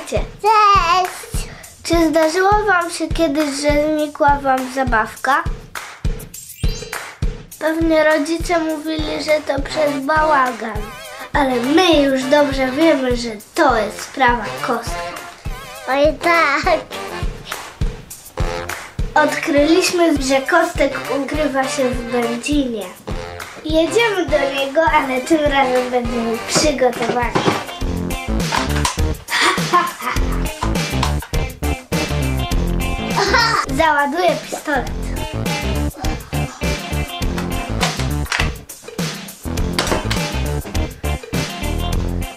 Witajcie! Cześć! Czy zdarzyło Wam się kiedyś, że znikła Wam zabawka? Pewnie rodzice mówili, że to przez bałagan. Ale my już dobrze wiemy, że to jest sprawa kostka. Oj tak! Odkryliśmy, że kostek ukrywa się w Będzinie. Jedziemy do niego, ale tym razem będziemy przygotowani. Załaduję pistolet.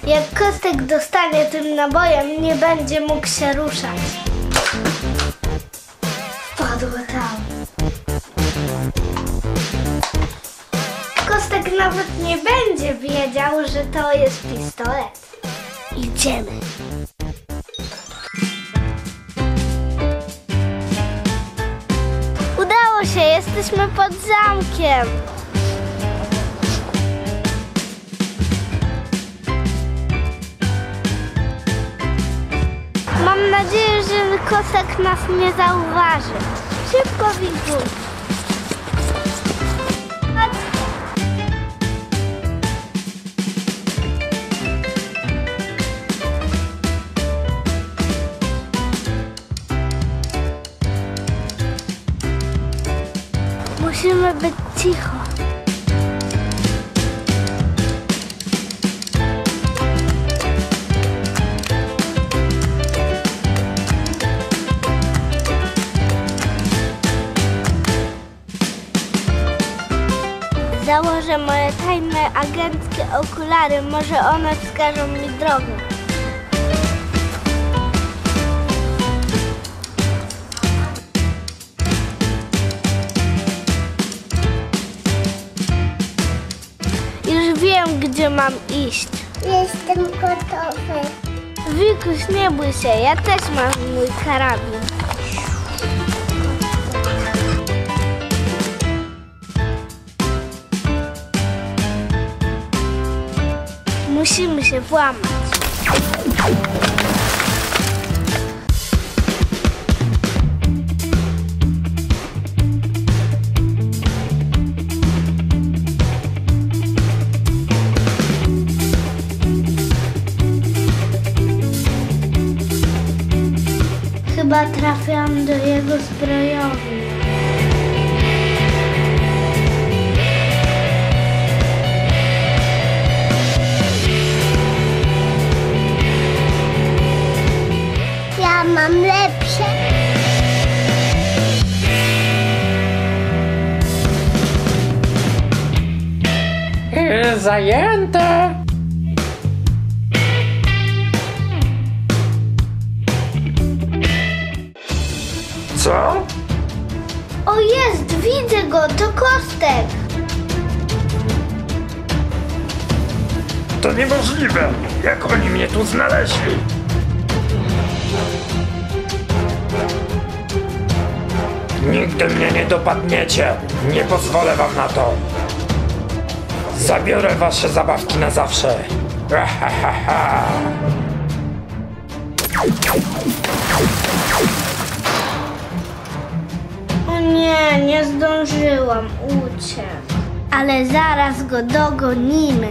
Jak kostek dostanie tym nabojem, nie będzie mógł się ruszać. Wpadł tam. Kostek nawet nie będzie wiedział, że to jest pistolet. Idziemy. Jesteśmy pod zamkiem. Mam nadzieję, że kostek nas nie zauważy. Szybko widzę. Założę moje tajne agenckie okulary, może one wskażą mi drogę. Już wiem, gdzie mam iść. Jestem gotowy. Wikuś, nie bój się, ja też mam mój karabin. Musimy się włamać. Zajęte. Co? O jest, widzę go, to kostek. To niemożliwe. Jak oni mnie tu znaleźli? Nigdy mnie nie dopadniecie. Nie pozwolę wam na to. Zabiorę wasze zabawki na zawsze. O nie, nie zdążyłam, uciekł. Ale zaraz go dogonimy.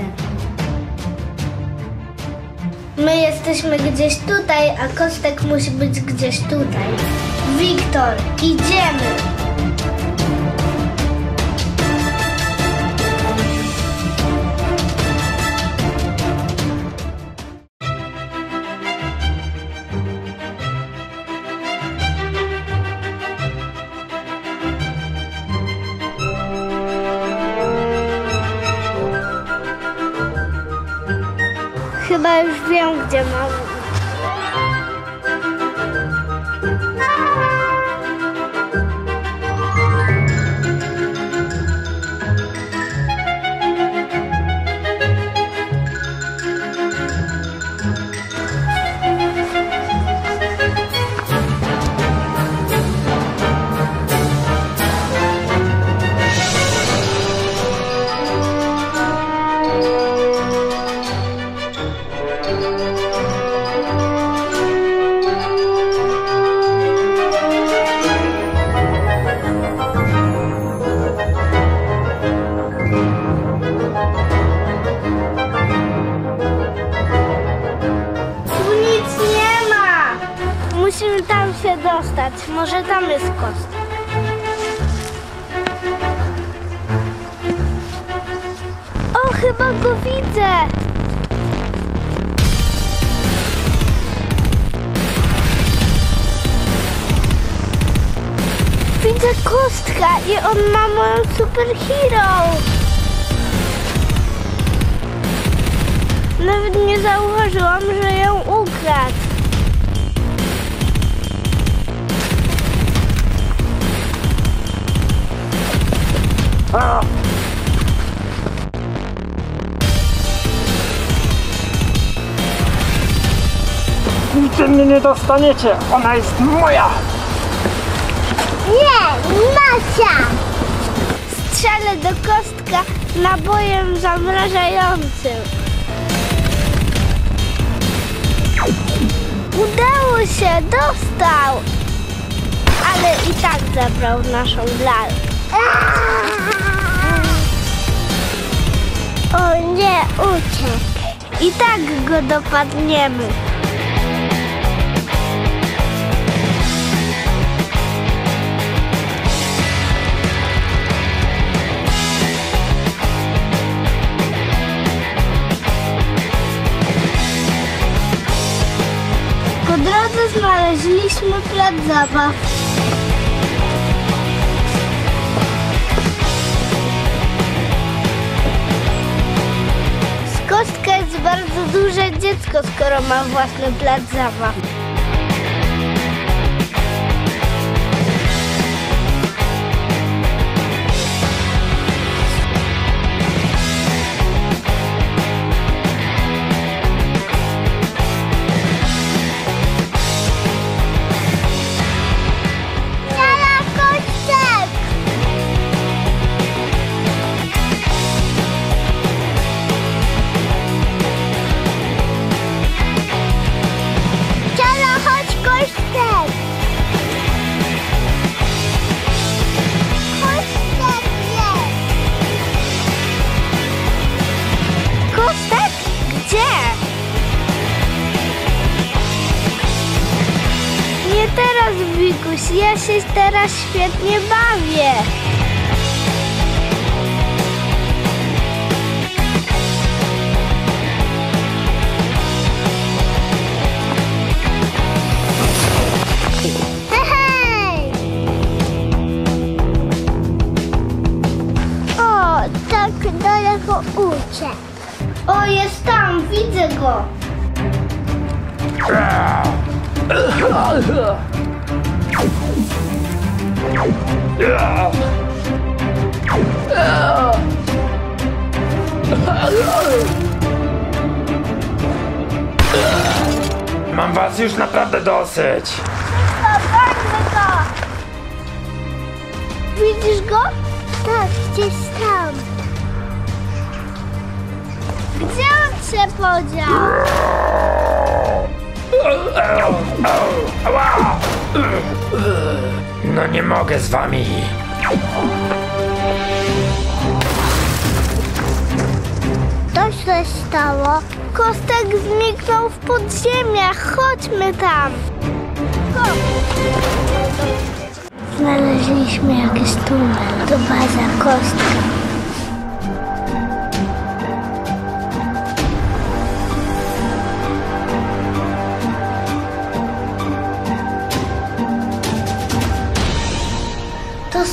My jesteśmy gdzieś tutaj, a kostek musi być gdzieś tutaj. Wiktor, idziemy! Już wiem, gdzie. Widzę. Widzę kostka i on ma moją superhero. Nawet nie zauważyłam, że ją ukradł. Nie dostaniecie! Ona jest moja! Nie, Macia! Strzelę do kostka nabojem zamrażającym. Udało się, dostał! Ale i tak zabrał naszą lalkę. O nie, uciekł. I tak go dopadniemy. Znaleźliśmy plac zabaw. Z Kostka jest bardzo duże dziecko, skoro ma własny plac zabaw. Ja się teraz świetnie bawię. Hej! O, tak daleko uciekł. O, jest tam, widzę go. Mam was już naprawdę dosyć! Zobaczmy go. Widzisz go? Tak, gdzieś tam. Gdzie on się podział? No nie mogę z wami! To się stało. Kostek zniknął w podziemiach. Chodźmy tam. Znaleźliśmy jakiś tunel. To baza kostka.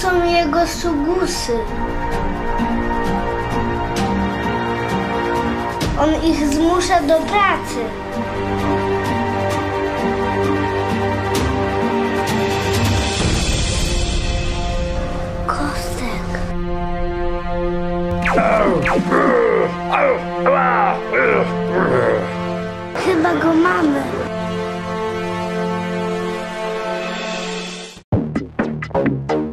Są jego sugusy. On ich zmusza do pracy. Kostek. Chyba go mamy. No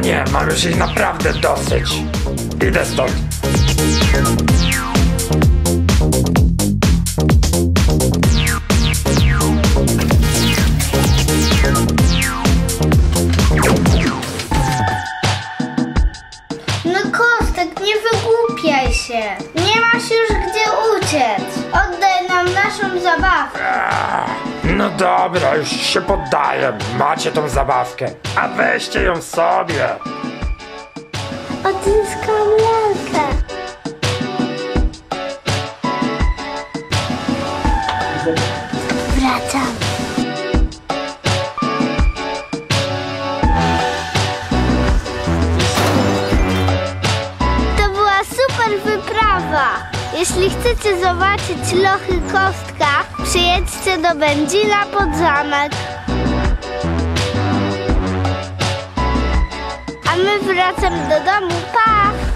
nie, mam już ich naprawdę dosyć! Idę stąd! Naszą zabawkę. No dobra, już się poddaję. Macie tą zabawkę. A weźcie ją sobie. Odzyskam lalkę. Jeśli chcecie zobaczyć lochy kostka, przyjedźcie do Będzina pod zamek. A my wracamy do domu. Pa!